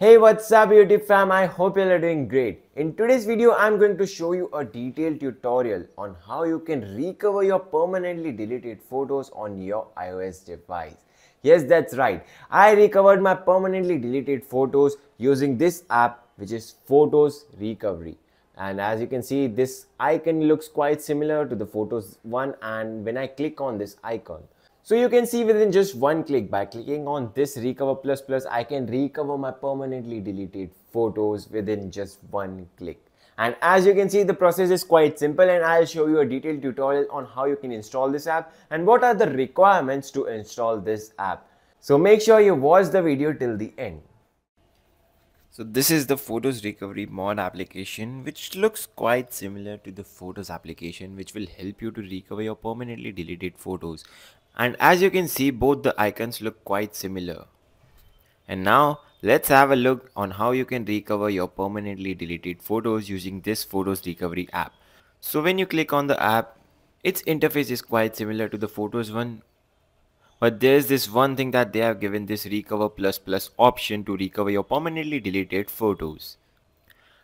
Hey what's up YouTube fam I hope you are doing great. In today's video I'm going to show you a detailed tutorial on how you can recover your permanently deleted photos on your iOS device. Yes that's right I recovered my permanently deleted photos using this app which is Photos Recovery and as you can see this icon looks quite similar to the photos one and when I click on this icon so you can see within just one click by clicking on this recover plus plus I can recover my permanently deleted photos within just one click. And as you can see the process is quite simple and I'll show you a detailed tutorial on how you can install this app and what are the requirements to install this app. So make sure you watch the video till the end. So this is the Photos Recovery mod application which looks quite similar to the Photos application which will help you to recover your permanently deleted photos and as you can see both the icons look quite similar. And now let's have a look on how you can recover your permanently deleted photos using this Photos Recovery app. So when you click on the app, its interface is quite similar to the Photos one but there's this one thing that they have given this recover plus plus option to recover your permanently deleted photos.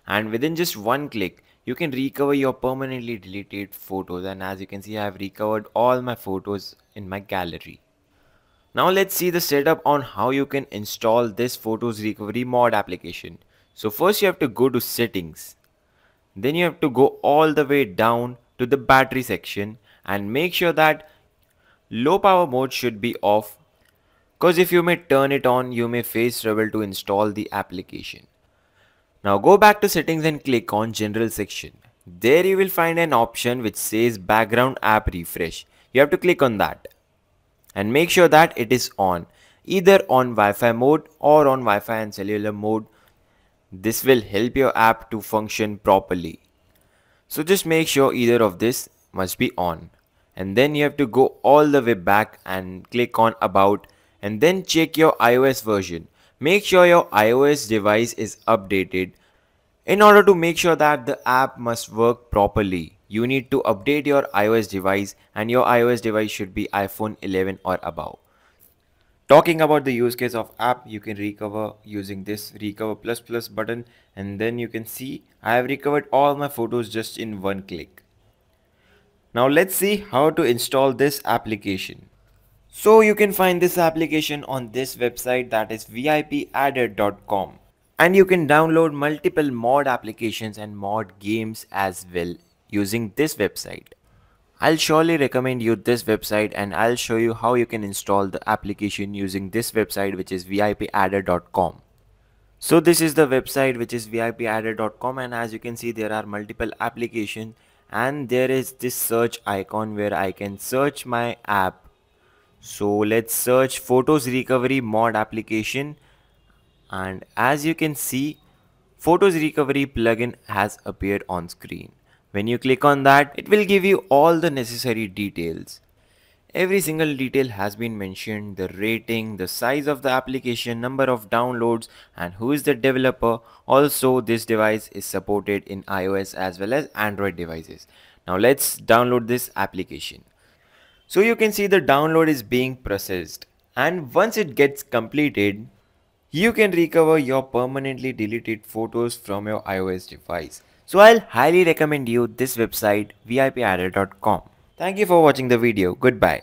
And within just one click, you can recover your permanently deleted photos and as you can see I have recovered all my photos in my gallery. Now let's see the setup on how you can install this photos recovery mod application. So first you have to go to settings. Then you have to go all the way down to the battery section and make sure that low power mode should be off because if you may turn it on you may face trouble to install the application. Now go back to settings and click on general section. There you will find an option which says background app refresh. You have to click on that and make sure that it is on either on Wi-Fi mode or on Wi-Fi and cellular mode. This will help your app to function properly. So just make sure either of this must be on and then you have to go all the way back and click on about and then check your iOS version make sure your iOS device is updated. In order to make sure that the app must work properly, you need to update your iOS device and your iOS device should be iPhone 11 or above. Talking about the use case of app, you can recover using this recover plus plus button and then you can see I have recovered all my photos just in one click. Now let's see how to install this application. So you can find this application on this website that is vipadder.com and you can download multiple mod applications and mod games as well using this website. I'll surely recommend you this website and I'll show you how you can install the application using this website which is vipadder.com. So this is the website which is vipadder.com and as you can see there are multiple applications and there is this search icon where I can search my app so let's search photos recovery mod application. And as you can see photos recovery plugin has appeared on screen. When you click on that it will give you all the necessary details. Every single detail has been mentioned the rating the size of the application number of downloads and who is the developer. Also this device is supported in ios as well as android devices. Now let's download this application so you can see the download is being processed and once it gets completed, you can recover your permanently deleted photos from your iOS device. So I'll highly recommend you this website vipadder.com. Thank you for watching the video. Goodbye.